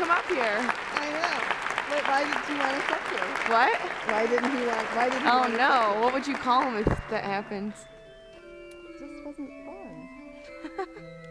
come up here. I know. Wait, why did you want to step here? What? Why didn't he want? Why didn't? he? Oh no! What would you call him if that happened? It just wasn't fun.